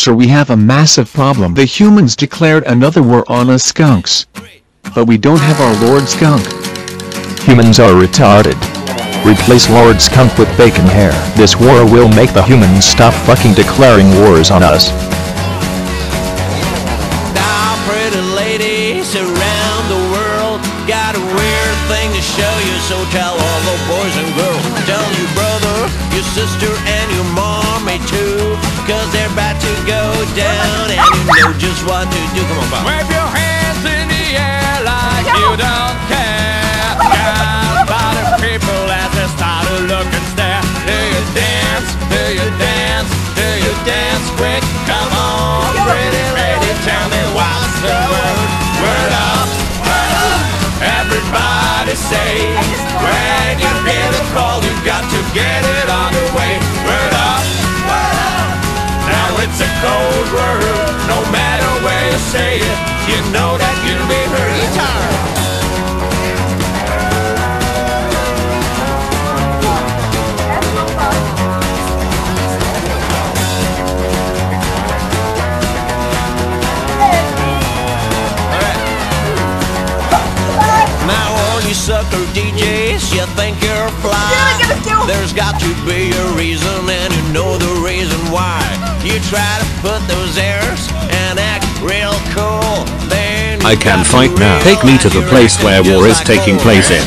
Sir we have a massive problem. The humans declared another war on us skunks. But we don't have our Lord Skunk. Humans are retarded. Replace Lord Skunk with bacon hair. This war will make the humans stop fucking declaring wars on us. Know just what to do. Come on, Bob. Wave your hands in the air like you don't care. Down by the people as they start to look and stare. Do you dance? Do you dance? Do you dance quick? Come on, pretty lady, tell me what's the word? Word up, word up. Everybody say, when you hear the call, you got to get it on the way. Word up, word up. Now it's a cold word, no matter where you say it, you know that you'll be heard. Guitar. Now you sucker DJs, you think you're fly. There's got to be a reason, and you know the reason why. You try to put those airs and act real cool. I can fight now. Take me to the place where war is taking place in.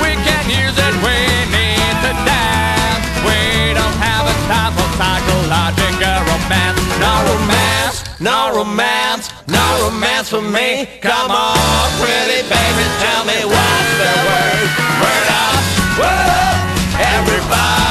We can use it, we need to dance. We don't have time for psychological romance. No romance, No romance, no romance for me. Come on, pretty baby, tell me what's the word. Word up, up. Everybody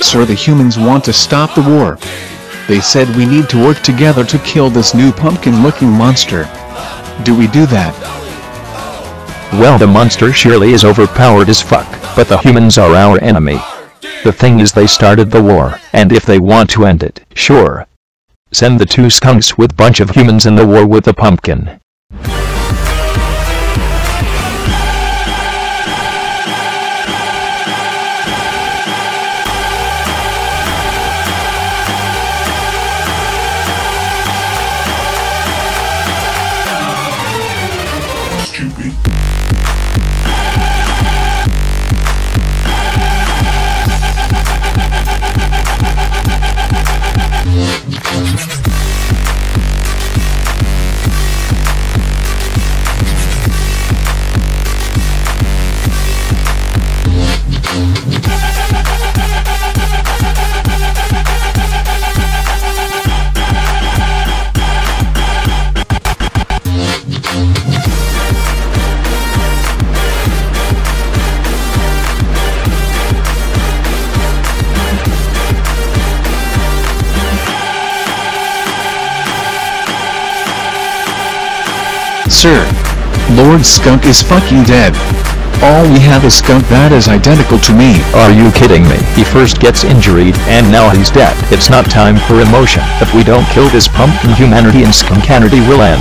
Sir the humans want to stop the war. They said we need to work together to kill this new pumpkin-looking monster. Do we do that? Well the monster surely is overpowered as fuck, but the humans are our enemy. The thing is they started the war, and if they want to end it, sure. Send the two skunks with bunch of humans in the war with the pumpkin. Sir. Lord Skunk is fucking dead. All we have is Skunk that is identical to me. Are you kidding me? He first gets injured, and now he's dead. It's not time for emotion. If we don't kill this pumpkin humanity and skunkanity will end.